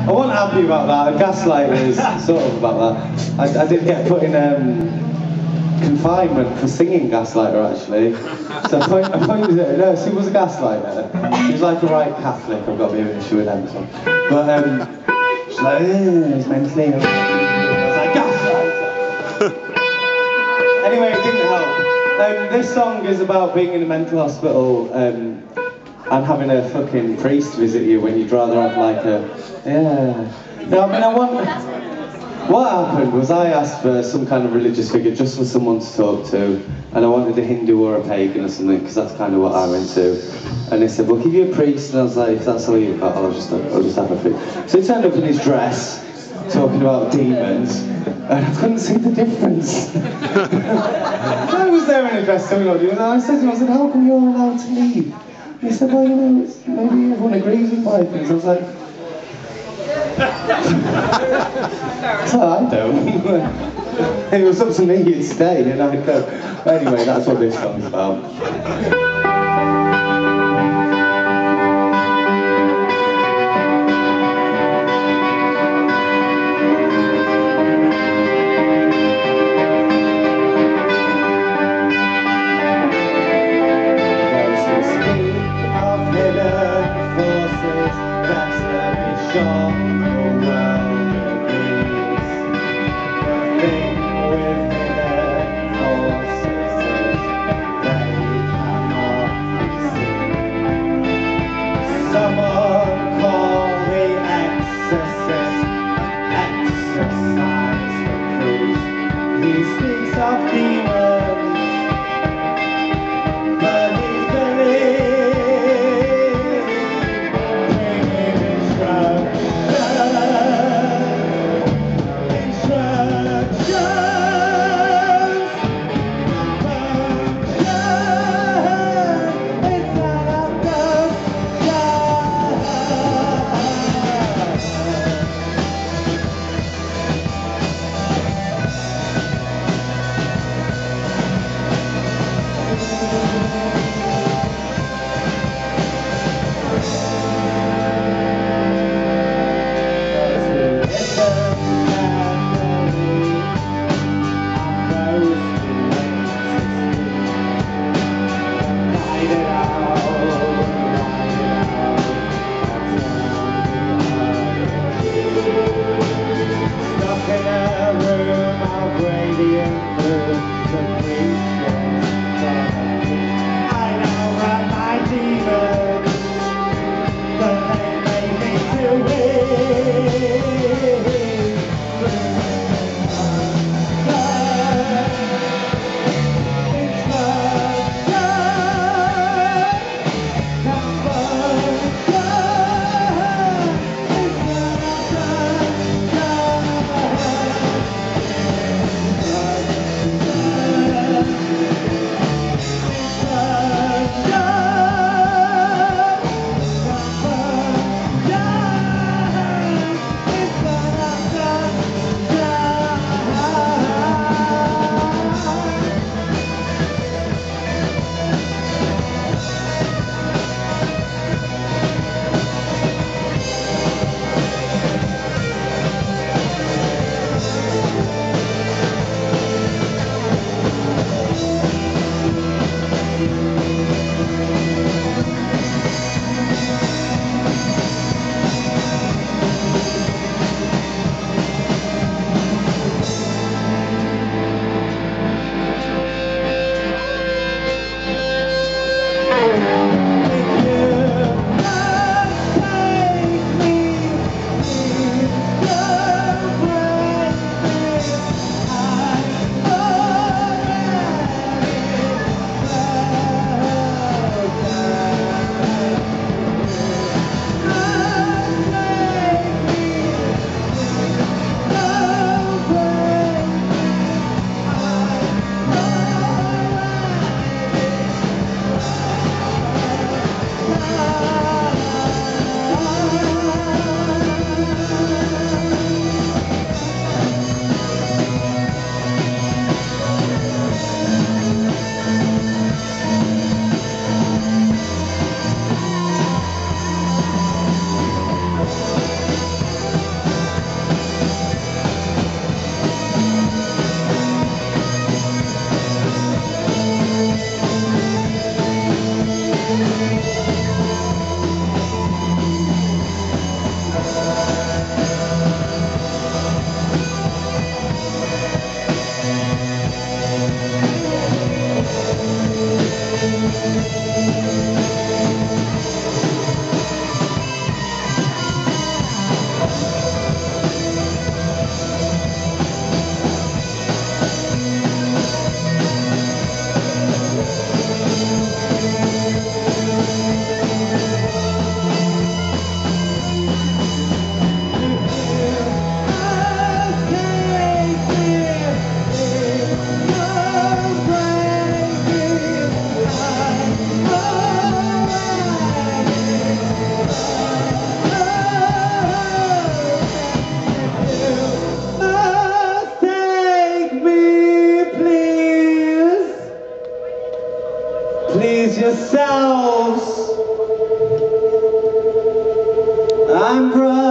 I wasn't happy about that. Gaslight is sort of about that. I, I did get put in um, confinement for singing Gaslighter actually. So I, point, pointed. No, she was a gaslighter. She was like a right Catholic. I've got a bit of an issue with them. So. But um, she's like, it's mentally. I was like, gaslighter. anyway, it didn't help. Um, this song is about being in a mental hospital um, and having a fucking priest visit you when you'd rather have like a yeah. No, I mean I want. What happened was I asked for some kind of religious figure just for someone to talk to, and I wanted a Hindu or a pagan or something because that's kind of what I'm into. And they said, "We'll give you a priest," and I was like, "If that's all you've got, I'll just I'll just have a priest." So he turned up in his dress, talking about demons, and I couldn't see the difference. I was there in a dress talking and I said to him, "I said, how come you're allowed to leave?" He said, "Well, you know, maybe everyone agrees with my things." I was like. So I don't. if it was up to me, you'd stay and I'd go. Anyway, that's what this song's about. Exercise the priest. He speaks of demons. River, I'll bring the I'm proud.